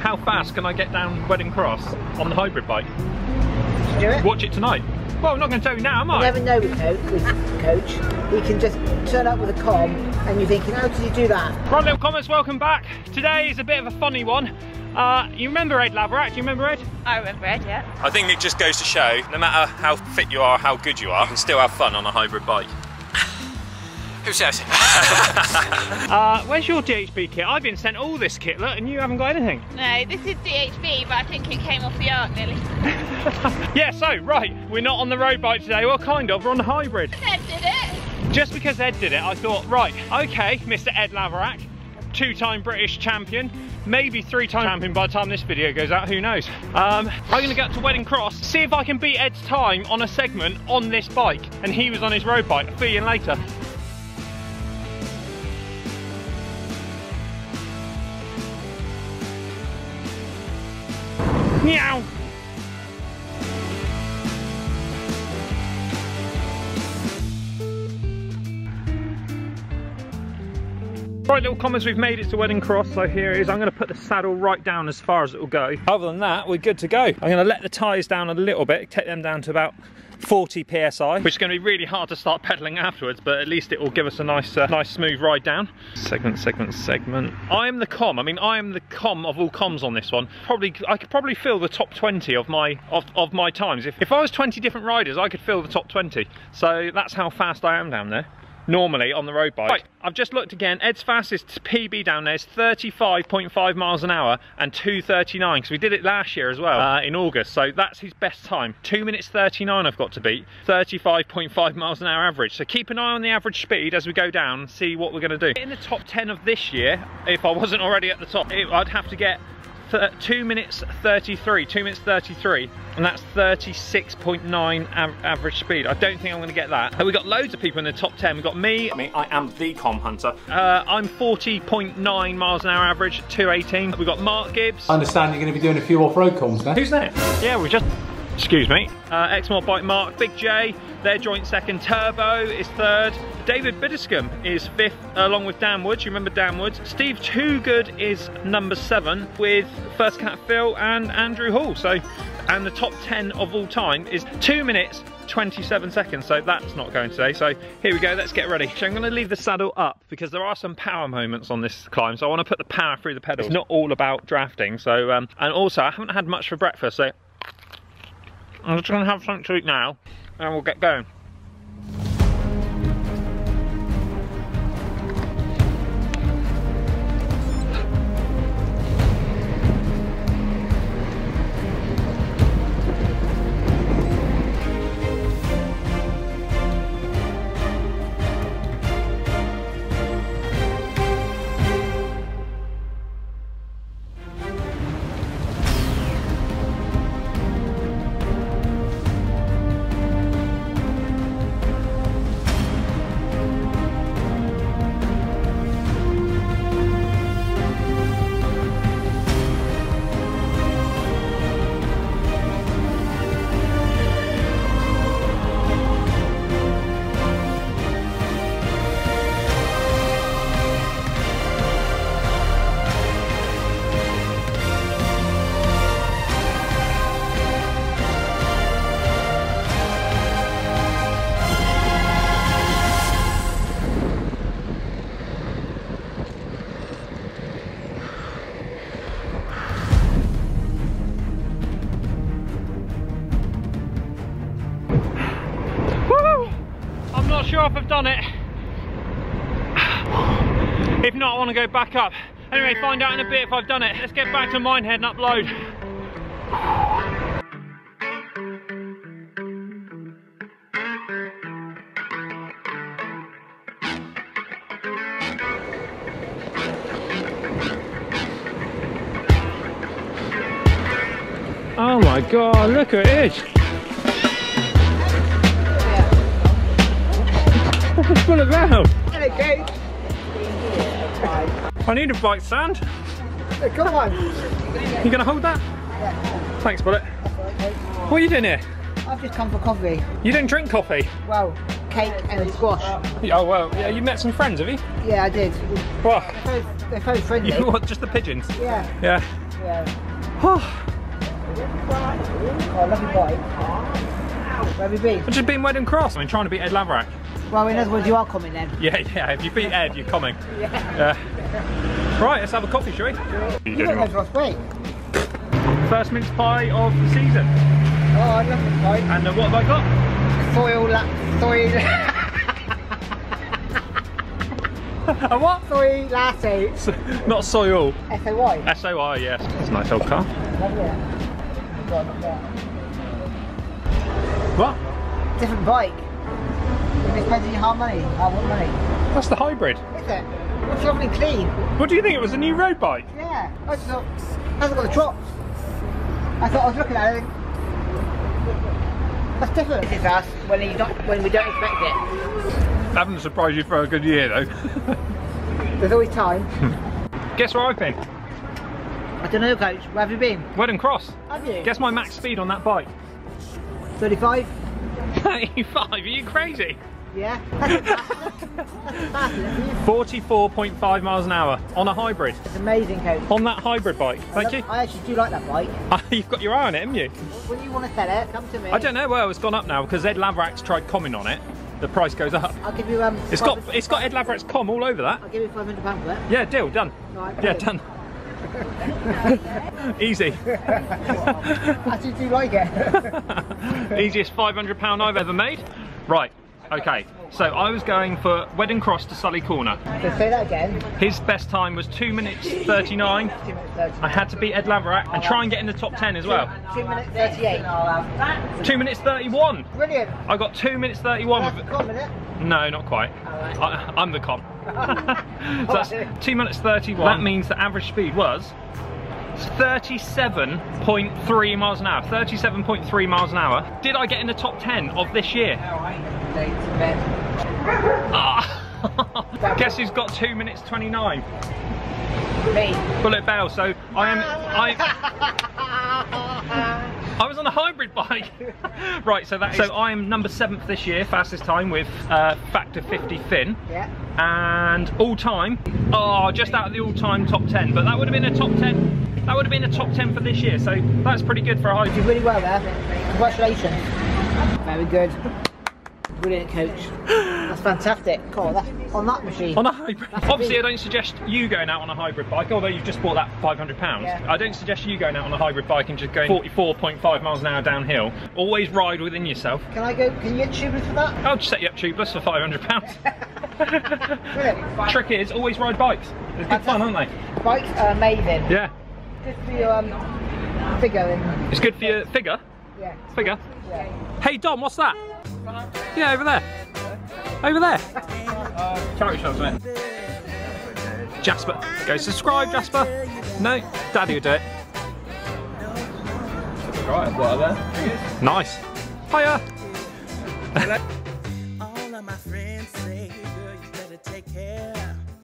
how fast can I get down Wheddon Cross on the hybrid bike? Do it. Watch it tonight. Well, I'm not going to tell you now, am I? You I? never know with coach, with coach. He can just turn up with a KOM and you're thinking, how did you do that? Right, little comments, welcome back. Today is a bit of a funny one. Uh, you remember Ed Laverack? Do you remember Ed? I remember Ed, yeah. I think it just goes to show, no matter how fit you are, how good you are, you can still have fun on a hybrid bike. Who says? Uh, where's your DHB kit? I've been sent all this kit, look, and you haven't got anything. No, this is DHB, but I think it came off the arc nearly. Yeah, so, right, we're not on the road bike today, well, kind of, we're on the hybrid. Ed did it. Just because Ed did it, I thought, right, okay, Mr. Ed Laverack, two-time British champion, maybe three-time champion by the time this video goes out, who knows. Um, I'm gonna get to Wheddon Cross, see if I can beat Ed's time on a segment on this bike, and he was on his road bike. See you later. Meow. Right, little comments, we've made it to Wheddon Cross, so here it is. I'm going to put the saddle right down as far as it will go. Other than that, we're good to go. I'm going to let the tyres down a little bit, take them down to about 40 psi, which is going to be really hard to start pedaling afterwards, but at least it will give us a nice, uh, nice smooth ride down. Segment, segment, segment. I am the KOM. I mean, I am the KOM of all KOMs on this one. Probably, I could probably fill the top 20 of my of, of my times. If, if I was 20 different riders, I could fill the top 20. So that's how fast I am down there normally on the road bike. Right, I've just looked again. Ed's fastest PB down there is 35.5 miles an hour and 239 because we did it last year as well uh, in August. So that's his best time. 2 minutes 39 I've got to beat. 35.5 miles an hour average. So keep an eye on the average speed as we go down and see what we're going to do. In the top 10 of this year, if I wasn't already at the top, it, I'd have to get 2 minutes 33, 2 minutes 33, and that's 36.9 average speed. I don't think I'm going to get that. And we've got loads of people in the top 10. We've got me, I mean, I am the KOM hunter. Uh, I'm 40.9 miles an hour average, 218. We've got Mark Gibbs. I understand you're going to be doing a few off-road KOMs now. Who's that? Yeah, we just. Excuse me. Uh, Exmoor Bike Mark, Big J, their joint second. Turbo is third. David Biddiscombe is fifth, along with Dan Woods. You remember Dan Woods? Steve Too Good is number seven, with First Cat Phil and Andrew Hall. So, and the top 10 of all time is two minutes 27 seconds, so that's not going today. So here we go, let's get ready. So I'm gonna leave the saddle up because there are some power moments on this climb, so I wanna put the power through the pedals. It's not all about drafting, so, um, and also I haven't had much for breakfast, so I'm just gonna have something to eat now, and we'll get going. Done it. If not, I want to go back up. Anyway, find out in a bit if I've done it. Let's get back to Minehead and upload. Oh my god, look at it! What's full about? Hello, coach. I need a bike stand. Oh, Come on. You gonna hold that? Thanks, bullet. What are you doing here? I've just come for coffee. You don't drink coffee? Well, cake and squash. Oh well, yeah, you met some friends, have you? Yeah, I did. What? They're very- They're very friendly. You what, just the pigeons? Yeah. Yeah. Yeah. Oh, Oh, lovely bike. Where have you been? I've just been Wheddon Cross. I'm trying to beat Ed Laverack. Well, in other words, you are coming then. Yeah, yeah, if you beat Ed, you're coming. Yeah. Uh, right, let's have a coffee, shall we? You got those last week. First mince pie of the season. Oh, I love this bike. And uh, what have I got? Soil, la soil, A what? soil latte. Not soil. S-O-Y. S-O-I, yes. It's a nice old car. Lovely. God, not bad. What? Different bike. It depends on how money. How what money? That's the hybrid. Is it? It's lovely clean. What do you think? It was a new road bike? Yeah. I just thought, hasn't got the drops. I thought I was looking at it. That's different. This is us when you don't when we don't expect it. That Haven't surprised you for a good year though. There's always time. Guess where I've been? I don't know, coach. Where have you been? Wheddon Cross. Have you? Guess my max speed on that bike? 35. 35. Are you crazy? Yeah. That's fast. That's fast, isn't it? 44.5 miles an hour on a hybrid. It's amazing, coach. On that hybrid bike. I Thank love- you. I actually do like that bike. You've got your eye on it, haven't you? When you want to sell it, come to me. I don't know. Well, it's gone up now because Ed Laverack's tried comment on it. The price goes up. I'll give you um. It's got it's got Ed Laverack's KOM all over that. I'll give you 500 pounds for it. Yeah, deal done. Right, Yeah, done. Easy. Actually, do like it. Easiest 500 pound I've ever made. Right. Okay. So I was going for Wheddon Cross to Sully Corner. so say that again. His best time was 2 minutes 39. Two minutes 30. I had to beat Ed Laverack and try and get in the top 10 as well. Two minutes 38. 2 minutes 31. Brilliant. I got 2 minutes 31 That's a. No, not quite. Alright. I, I'm the comp. so that's 2 minutes 31. That means the average speed was 37.3 miles an hour. 37.3 miles an hour. Did I get in the top 10 of this year? Ah. Guess who's got 2 minutes 29? Me. Bullet Bell. So I am. I. I was on a hybrid bike. right, so that. So I am number seventh this year, fastest time with uh, factor 50 fin, Yeah. and all time. Oh, just out of the all time top 10. But that would have been a top 10. That would have been a top 10 for this year. So that's pretty good for a You hybrid. did really well there. Congratulations. Very good. Brilliant, coach. That's fantastic. Cool. That's on that machine. On a hybrid. Obviously, I don't suggest you going out on a hybrid bike, although you've just bought that 500 pounds. Yeah. I don't suggest you going out on a hybrid bike and just going 44.5 miles an hour downhill. Always ride within yourself. Can I go? Can you get tubeless for that? I'll just set you up tubeless for 500 pounds. Brilliant. Trick is, always ride bikes. It's good fun, aren't they? Bikes are amazing. Yeah. Good for your um, figure and It's good for your figure. yeah. Figure. yeah. Hey Dom, what's that? Yeah, over there. Over there. Charity shops, mate. Jasper. Go subscribe, Jasper. No, Daddy will do it. Right, what are there? Nice. Hiya.